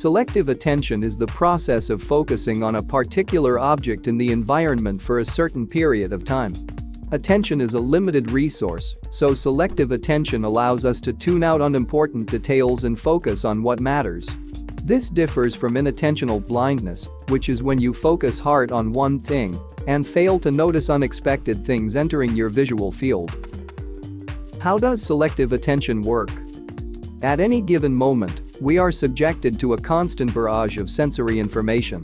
Selective attention is the process of focusing on a particular object in the environment for a certain period of time. Attention is a limited resource, so selective attention allows us to tune out unimportant details and focus on what matters. This differs from inattentional blindness, which is when you focus hard on one thing and fail to notice unexpected things entering your visual field. How does selective attention work? At any given moment, we are subjected to a constant barrage of sensory information.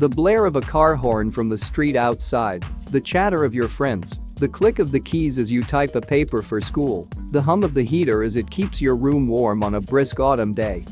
The blare of a car horn from the street outside, the chatter of your friends, the click of the keys as you type a paper for school, the hum of the heater as it keeps your room warm on a brisk autumn day.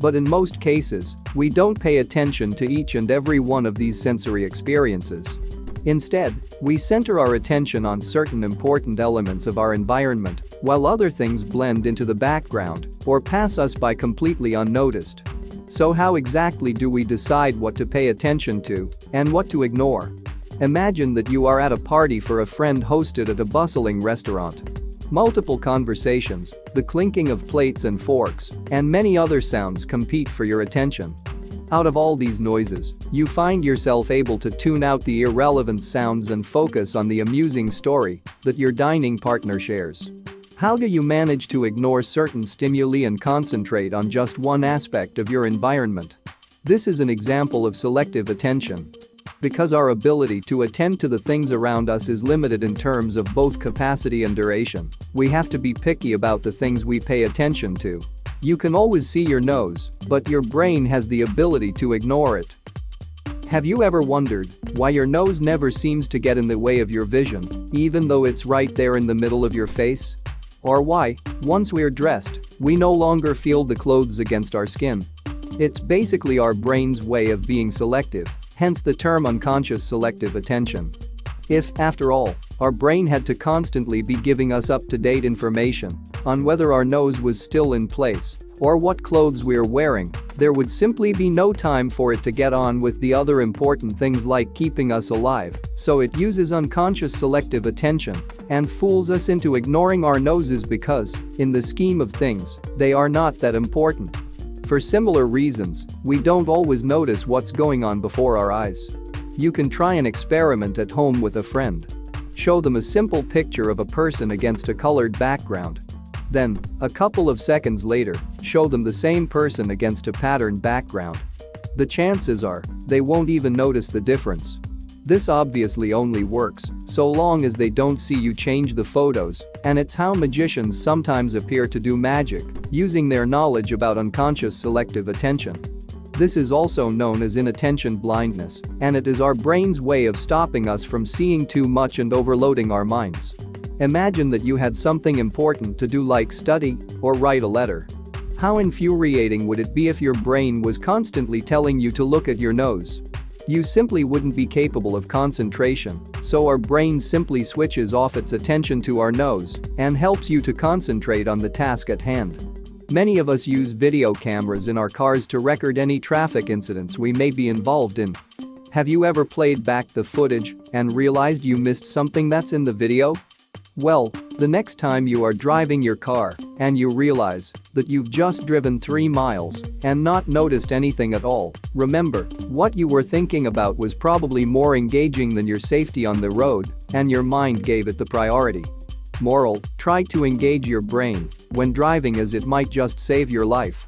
But in most cases, we don't pay attention to each and every one of these sensory experiences. Instead, we center our attention on certain important elements of our environment, while other things blend into the background or pass us by completely unnoticed. So how exactly do we decide what to pay attention to and what to ignore? Imagine that you are at a party for a friend hosted at a bustling restaurant. Multiple conversations, the clinking of plates and forks, and many other sounds compete for your attention. Out of all these noises, you find yourself able to tune out the irrelevant sounds and focus on the amusing story that your dining partner shares. How do you manage to ignore certain stimuli and concentrate on just one aspect of your environment? This is an example of selective attention. Because our ability to attend to the things around us is limited in terms of both capacity and duration, we have to be picky about the things we pay attention to. You can always see your nose, but your brain has the ability to ignore it. Have you ever wondered why your nose never seems to get in the way of your vision, even though it's right there in the middle of your face? Or why, once we're dressed, we no longer feel the clothes against our skin. It's basically our brain's way of being selective, hence the term unconscious selective attention. If, after all, our brain had to constantly be giving us up-to-date information on whether our nose was still in place or what clothes we're wearing, there would simply be no time for it to get on with the other important things like keeping us alive, so it uses unconscious selective attention and fools us into ignoring our noses because, in the scheme of things, they are not that important. For similar reasons, we don't always notice what's going on before our eyes. You can try an experiment at home with a friend. Show them a simple picture of a person against a colored background. Then, a couple of seconds later, show them the same person against a patterned background. The chances are, they won't even notice the difference. This obviously only works so long as they don't see you change the photos, and it's how magicians sometimes appear to do magic, using their knowledge about unconscious selective attention. This is also known as inattention blindness, and it is our brain's way of stopping us from seeing too much and overloading our minds. Imagine that you had something important to do like study or write a letter. How infuriating would it be if your brain was constantly telling you to look at your nose? You simply wouldn't be capable of concentration, so our brain simply switches off its attention to our nose and helps you to concentrate on the task at hand. Many of us use video cameras in our cars to record any traffic incidents we may be involved in. Have you ever played back the footage and realized you missed something that's in the video? Well, the next time you are driving your car and you realize that you've just driven 3 miles and not noticed anything at all, remember, what you were thinking about was probably more engaging than your safety on the road and your mind gave it the priority. Moral, try to engage your brain when driving as it might just save your life.